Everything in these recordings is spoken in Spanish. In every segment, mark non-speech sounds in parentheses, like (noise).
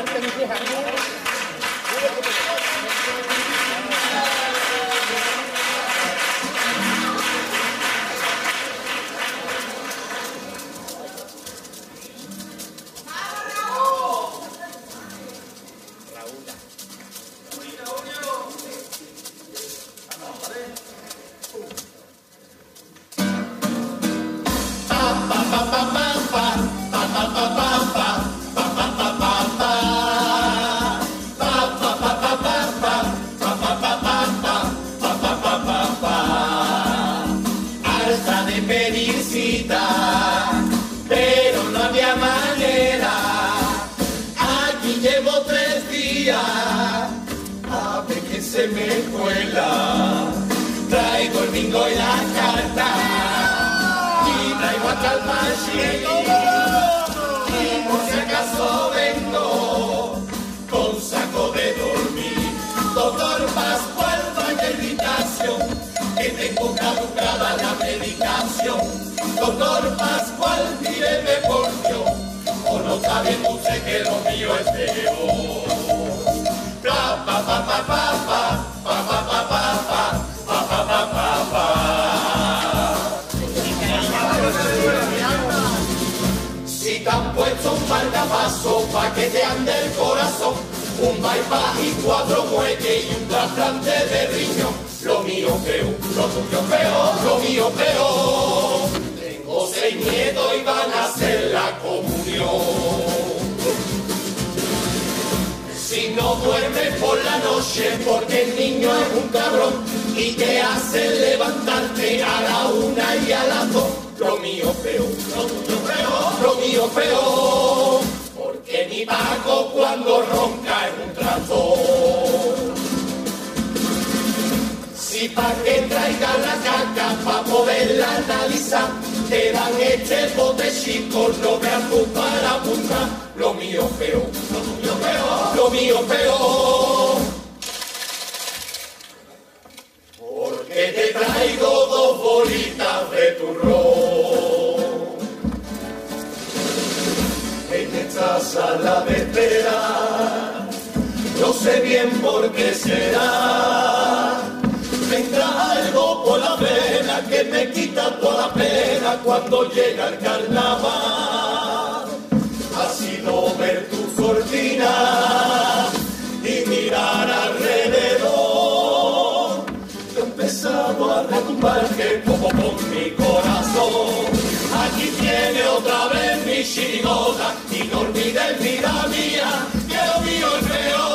Kan penyisihannya domingo y la carta. Y traigo hasta el panchito. Y por si acaso vengo con saco de dormir. Doctor Pascual vaya invitación, que tengo caducada la medicación. Doctor Pascual, míreme por Dios, o no sabe usted que lo mío es feo. Pa, pa, pa, pa, pa, pa, pa. Marcapaso pa' que te ande el corazón, un bypass y cuatro muelles y un trasplante de riñón, lo mío peor, lo tuyo peor, lo mío peor. Tengo seis nietos y van a hacer la comunión. Si no duermes por la noche porque el niño es un cabrón y te hace levantarte a la una y a las dos, lo mío peor, lo tuyo peor, lo mío peor. Porque mi Paco cuando ronca es un tractor. Si pa' que traiga la caca pa' poderla analizar, te dan este bote chico, no veas tú para apuntar. Lo mío peor, lo tuyo peor, lo mío peor. Porque te traigo dos bolitas de turrón. En esta sala de espera, no sé bien por qué será. Vendrá algo por la vena que me quita toda la pena cuando llega el carnaval. Ha sido ver tu cortina y mirar alrededor. He empezado a retumbar que como con mi corazón. strisci di moda, i colpi del Piramia, che lo mio è vero.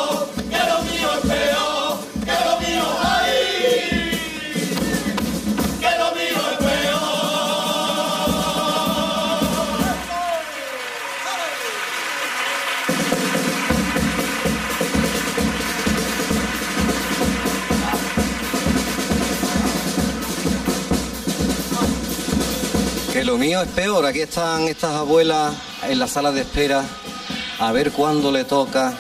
Lo mío es peor. Aquí están estas abuelas en la sala de espera a ver cuándo le toca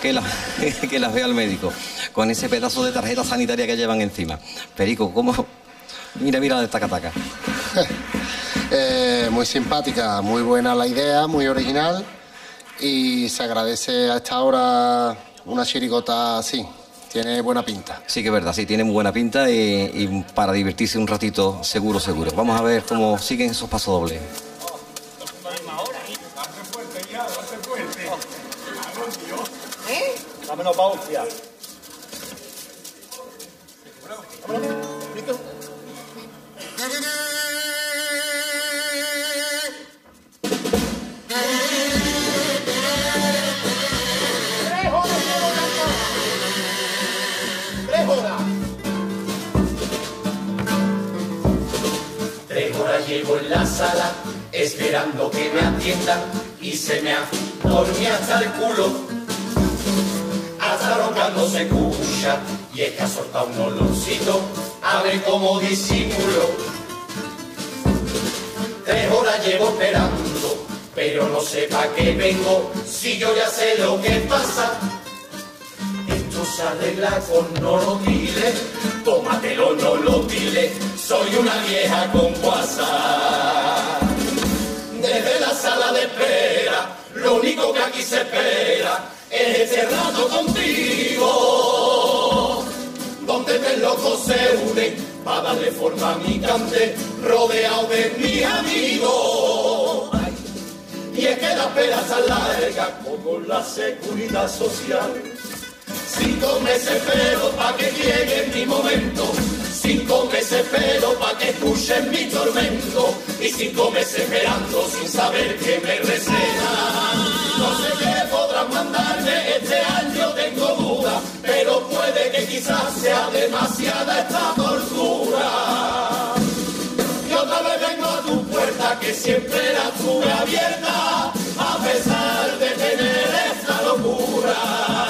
que, la- (laughs) que las vea el médico. Con ese pedazo de tarjeta sanitaria que llevan encima. Perico, ¿cómo? Mira, mira de taca taca. (laughs) Eh, muy simpática, muy buena la idea, muy original y se agradece a esta hora una chirigota así, tiene buena pinta. Sí que es verdad, sí, tiene muy buena pinta y, y para divertirse un ratito, seguro, seguro. Vamos a ver cómo siguen esos pasodobles. La menopausia. Tres llevo en la sala esperando que me atiendan y se me dormido hasta el culo. Hasta roncando se escucha y es que ha soltado un olorcito. A ver cómo disimulo. Tres horas llevo esperando, pero no sé pa' qué vengo si yo ya sé lo que pasa. Esto se arregla con nolotiles, tómatelo nolotiles, soy una vieja con WhatsApp. Desde la sala de espera, lo único que aquí se espera es ese rato contigo. Donde tres locos se unen para darle forma a mi cante, rodeado de mis amigos. Y es que la espera se larga como la seguridad social. Cinco meses pero para que llegue mi momento cinco meses espero pa' que escuchen mi tormento, y cinco meses esperando sin saber que me recena. No sé qué podrán mandarme este año, tengo duda, pero puede que quizás sea demasiada esta tortura. Y otra vez vengo a tu puerta que siempre la tuve abierta, a pesar de tener esta locura.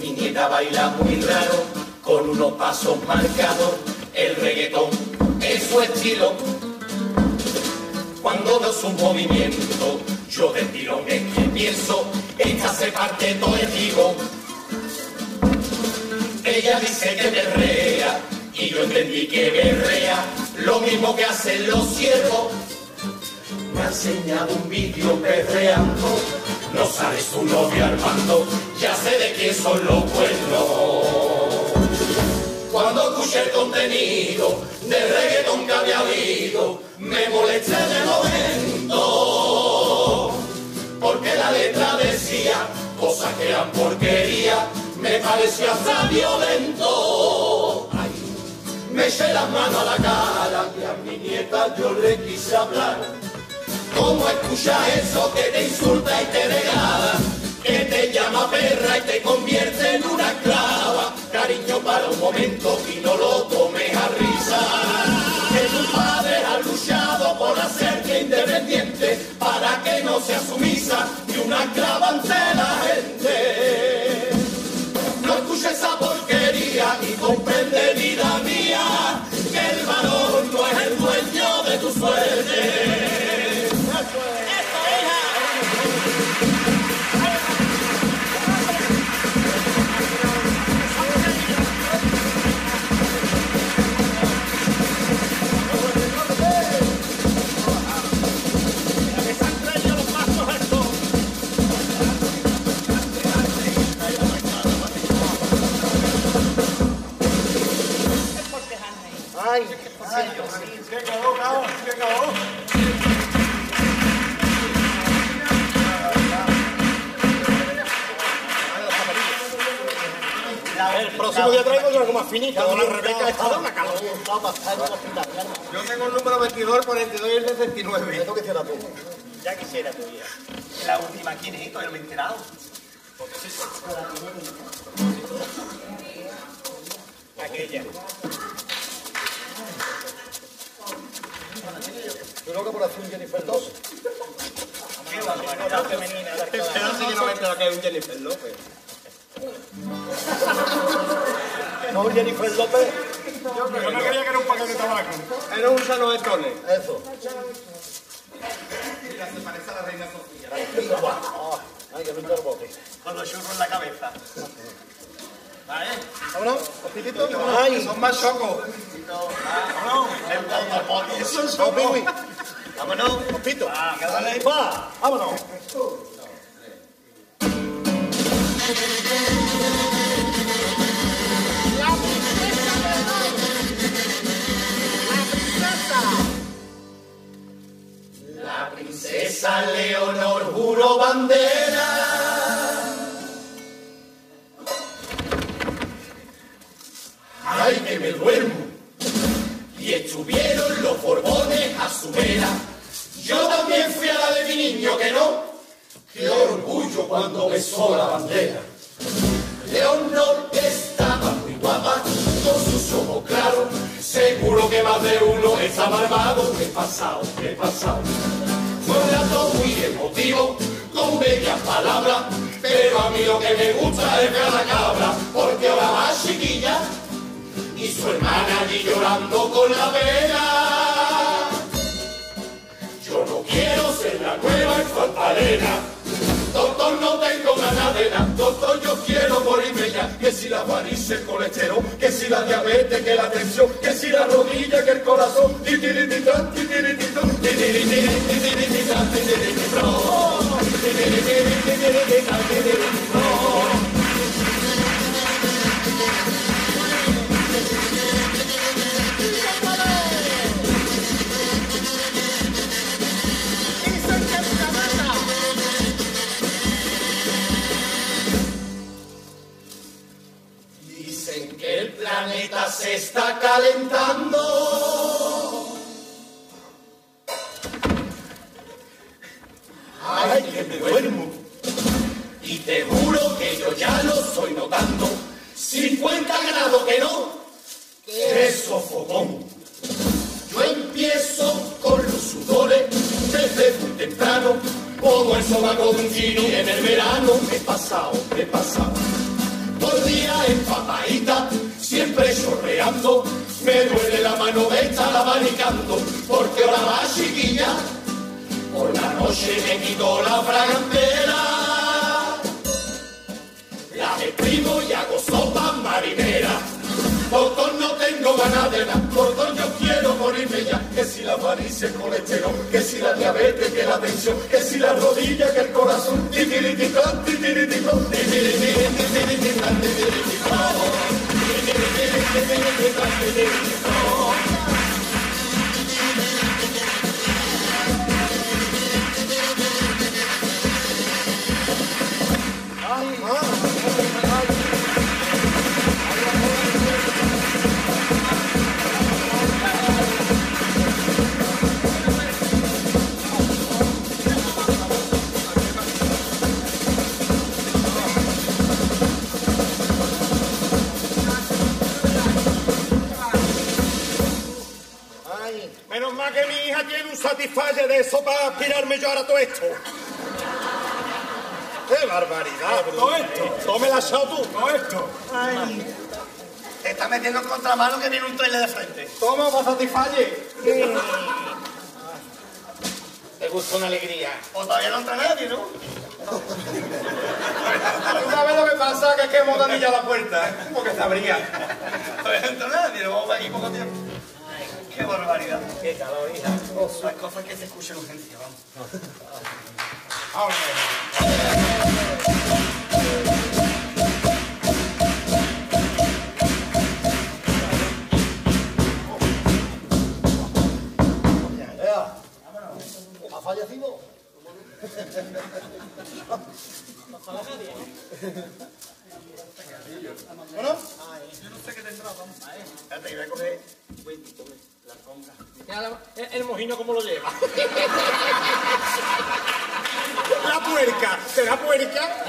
Mi nieta baila muy raro, con unos pasos marcados, el reggaetón es su estilo. Cuando veo su movimiento, yo de tirón es que pienso, esta se parte todo el digo. Ella dice que berrea, y yo entendí que berrea, lo mismo que hacen los ciervos. Me ha enseñado un vídeo perreando, no sabe su novio Armando, ya sé de quién son los buenos. Cuando escuché el contenido del reggaetón que había habido, me molesté de momento. La letra decía cosas que eran porquería, me pareció hasta violento. Ay, me eché las manos a la cara y a mi nieta yo le quise hablar. ¿Cómo escuchas eso que te insulta y te degrada? Que te llama perra y te convierte en una esclava. Cariño para un momento y no lo tomes a risa. Padre ha luchado por hacerte independiente para que no seas sumisa y una esclava El próximo día traigo yo algo más finito. La Rebeca está dando una calor. Yo tengo el número 22, el 42 y el 69. ¿Esto quisiera tú? Ya quisiera tu vida. La última, ¿quién es esto? Yo me he enterado. Aquella. ¿Tú loco por hacer un Jennifer 2? Qué barbaridad femenina. Pero sí que no me he enterado que es un Jennifer López. ¿No un Jennifer López? Yo no quería que era un paquete de tabaco. Era un sano de tones. Eso. Ay, que me bote. Con los churros en la cabeza. ¿Vale? Vámonos, hostitito. Ay, Son más chocos. Vámonos. Oh, chocos. Piwi. Vámonos, Popito. Ah, dale, pa. Vámonos. La princesa de. La princesa. La princesa Leonor juró bandera. ¡Ay, que me duermo! Y estuvieron los borbones. Yo también fui a la de mi niño, que no. Qué orgullo cuando besó la bandera. Leonor estaba muy guapa, con sus ojos claros. Seguro que más de uno está malvado. ¿Qué pasado? ¿Qué pasado? Fue un rato muy emotivo, con bellas palabras. Pero a mí lo que me gusta es ver a cabra, porque ahora va chiquilla y su hermana allí llorando con la pena. No quiero ser la nueva infaltarena. Doctor, no tengo ganas de. Doctor, yo quiero morirme ya. Que si la varices, el colesterol, que si la diabetes, que la tensión, que si la rodilla, que el corazón. Titirititán, titirititán, Un chino y en el verano me he pasado, me he pasado. El día empapadita, siempre chorreando. Me duele la mano de estar abanicando, porque ahora va chiquilla. Por la noche me quito la fragantera. La exprimo y hago sopa marinera. Doctor, no tengo ganas de nada. Doctor, yo quiero morirme ya. Que si la varices, el colesterol, que si la diabetes, que la tensión, que si la rodilla, que el corazón. Esto. ¡Qué barbaridad! Todo esto. Tome la tú. Todo esto. Te está metiendo en contramano que viene un trailer de frente. Toma para satisfalle. Te gusta una alegría. O todavía no entra nadie, ¿no? ¿Tú (laughs) sabes lo que pasa? Que es que hemos ya la puerta. ¿eh? Porque se abría. Todavía no entra nadie, no vamos aquí poco tiempo. Qué barbaridad. Qué calor, hija. Las cosas que se escuchan en urgencia, vamos. ¿ha fallecido? ¿Bueno? Espérate, que voy a coger. El, el mojino, ¿cómo lo lleva? la puerca. ¿Será puerca?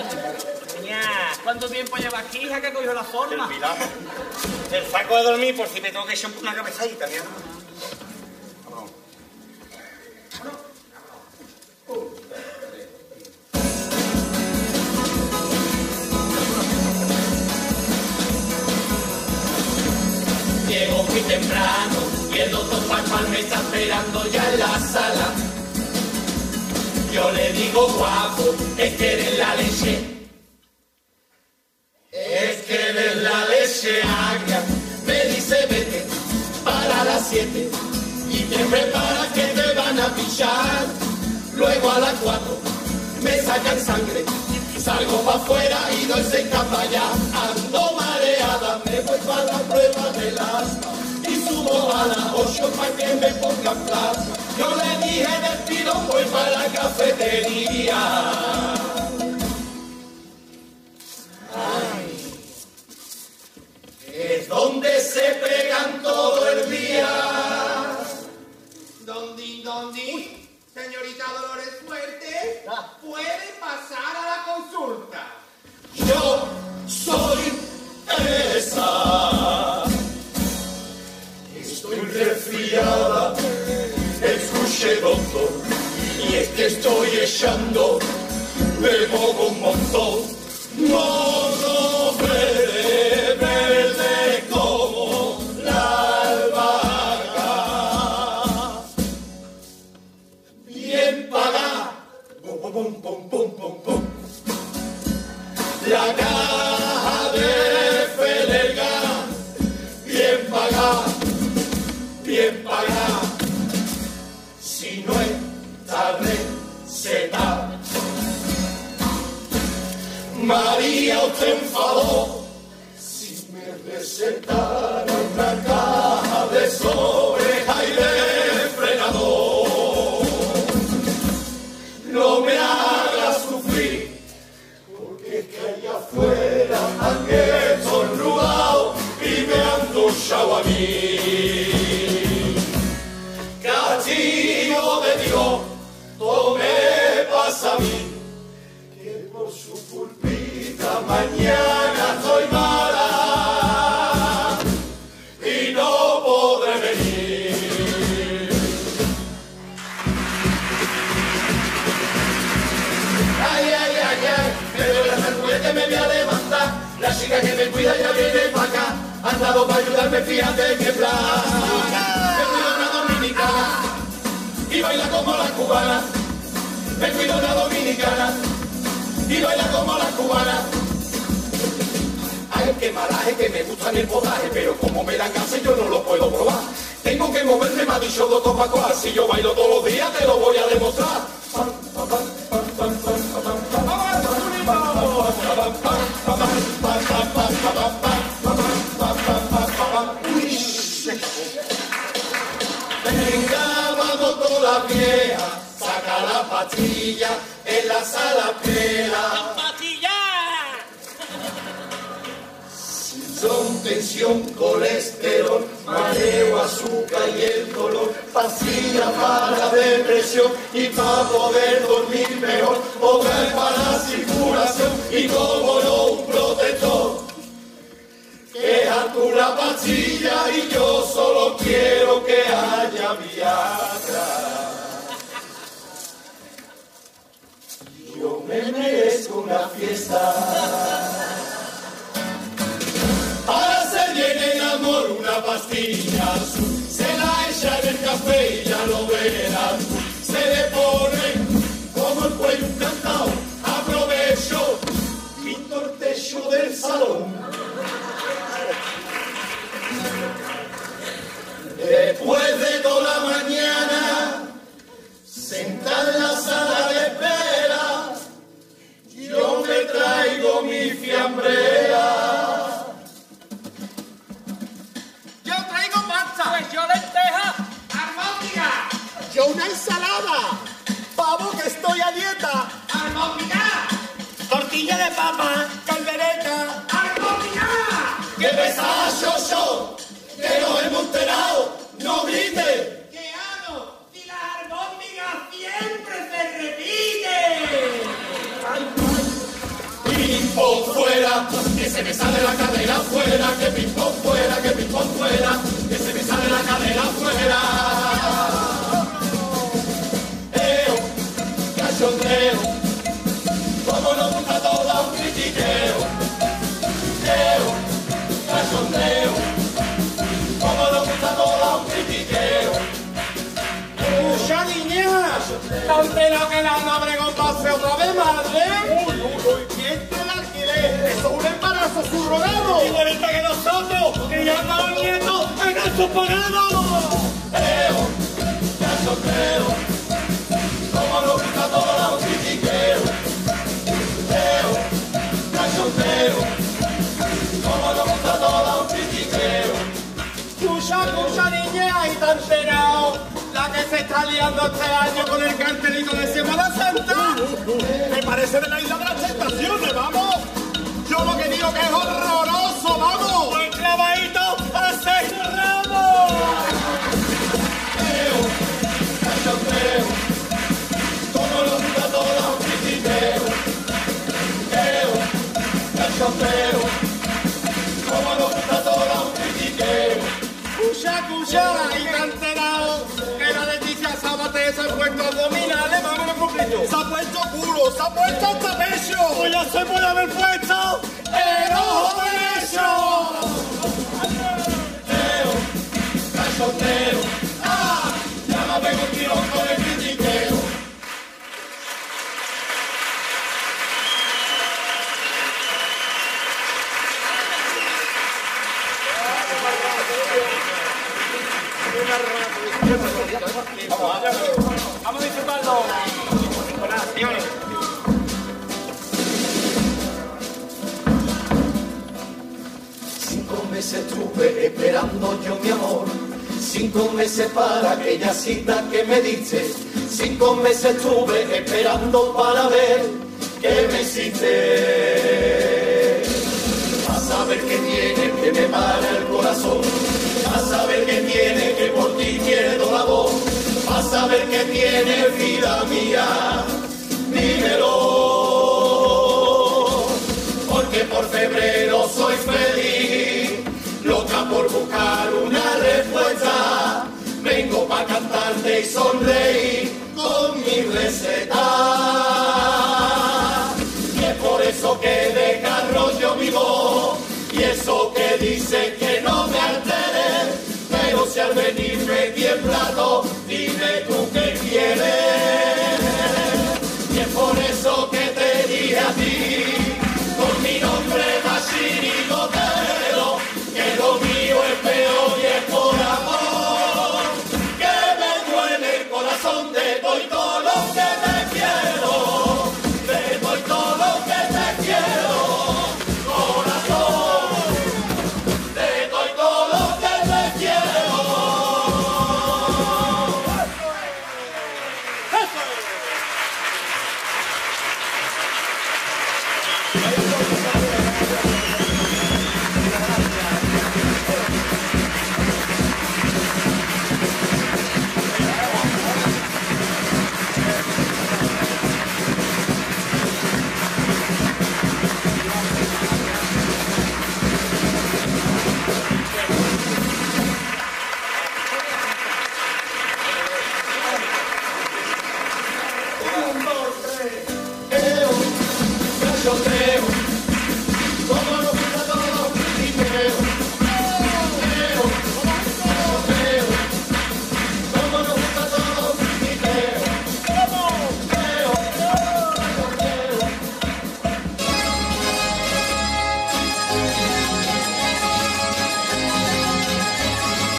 ¿cuánto tiempo lleva aquí, hija, que cogió la forma? Pilar. El saco de dormir por si me tengo que echar una cabezadita, mira. Me está esperando ya en la sala. Yo le digo guapo, es que eres la leche. Es que eres la leche agria. Me dice vete para las siete y te preparas que te van a pichar. Luego a las cuatro me sacan sangre. Salgo para afuera y doy seis para allá. Ando mareada, me voy para la prueba del asma como a las ocho para que me ponga plan. Yo le dije destino voy para la cafetería. Ay, es donde se pegan todo el día. Dondi, dondi. Señorita Dolores Fuerte, ah. puede pasar a la consulta. Yo echando de modo un María, usted enfadó. Si me recetara una caja de sobres y de frenador. No me haga sufrir. Porque es que allá afuera han estornudado y me han duchado a mí. Mañana estoy mala y no podré venir. Ay, ay, ay, ay, me duele juguete, me voy a levantar. La chica que me cuida ya viene para acá. Han dado para ayudarme, fíjate qué plan. Me cuido una dominicana y baila como la cubana. Me cuido una dominicana y baila como la cubana. Qué malaje que me gusta el podaje, pero como me dan gases yo no lo puedo probar. Tengo que moverme, me ha dicho doctor Paco, si yo bailo todos los días te lo voy a demostrar. Venga, vamos toda vieja, saca la pastilla en la sala pera. Colesterol, mareo, azúcar y el dolor, pastilla para depresión y para poder dormir mejor, hogar para la circulación y como no un protector. Deja tú la pastilla y yo solo quiero que haya Viagra. Yo me merezco una fiesta. Una pastilla azul, se la echa en el café y ya lo verás. Fuera! ¡Que se me sale la cadera fuera! ¡Que ping-pong fuera! ¡Que ping-pong fuera! ¡Que se me sale la cadera fuera! ¡Eo! ¡Cachondeo! ¡Cómo nos gusta todo un critiqueo! ¡Eo! ¡Cachondeo! ¡Cómo nos gusta todo un critiqueo! ¡Mucha niña! ¿No entera que la Obregón pase otra vez, madre? Embarazo subrogado! ¡Igualita que nosotros! ¡Que ya estamos nietos en el superado! ¡Eo! ¡Cachondeo! ¡Cómo nos gusta todo un critiqueo! ¡Eo! ¡Cachondeo! ¡Cómo nos gusta todo un critiqueo! ¡Cucha, cucha, niña! ¡Y tan enterado! La que se está liando este año con el cartelito de Semana Santa. (laughs) Me parece de la isla de las tentaciones, vamos mío, que es horroroso, vamos. Buen clavadito a Sergio Ramos. Yo creo, como los jugadores a un titineo. Creo, yo como los jugadores a un titineo. Cuya, cuya, y canterao, que la Leticia Sabaté se ha puesto a comer poquito. Se ha puesto culo, se ha puesto hasta pecho. Pues ya se puede haber puesto el ojo derecho. Cachoteo, ah, ya me pego un tirón con el critiqueo. Vamos a disfrutarlo. Cinco meses estuve esperando yo mi amor, cinco meses para aquella cita que me diste, cinco meses estuve esperando para ver qué me hiciste. A saber qué tiene que me para el corazón, a saber qué tiene que por ti pierdo la voz, a saber qué tiene vida mía, porque por febrero soy feliz, loca por buscar una respuesta. Vengo para cantarte y sonreír con mi receta. Y es por eso que desarrollo mi voz, y eso que dice que no me altere, pero si al venir me tiembla.